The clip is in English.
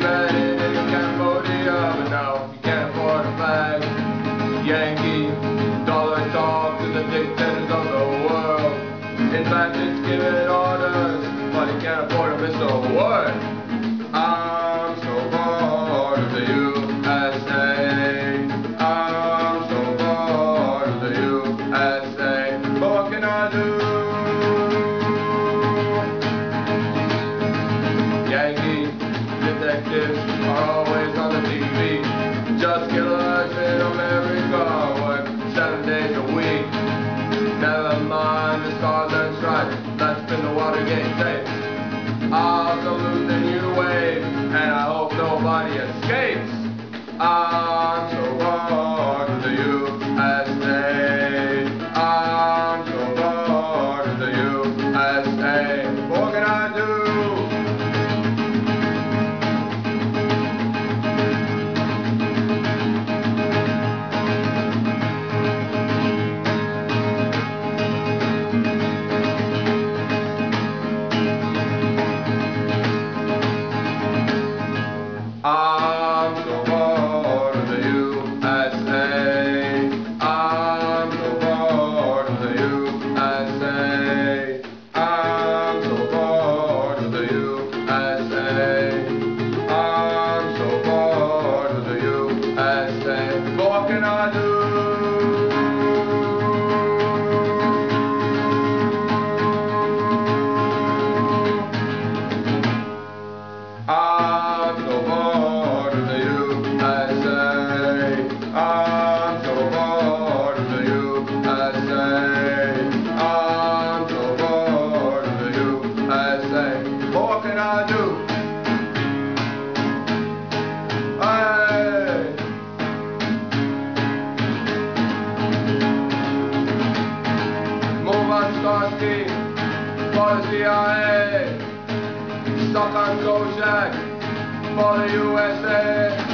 Thank but now you can't a flag. Yankee, dollar to the dictators of the world. In fact, it's giving orders, but he can't afford to miss a word. I'm so bored of the USA. I'm so bored of the USA. But what can I do? Yankee detectives are always on the TV. Just killers in America work seven days a week. Never mind the stars and stripes, let's spin the Watergate tape. I'll salute the new wave, and I hope nobody escapes. I'm so bored of the Stuck on Kojak for the USA.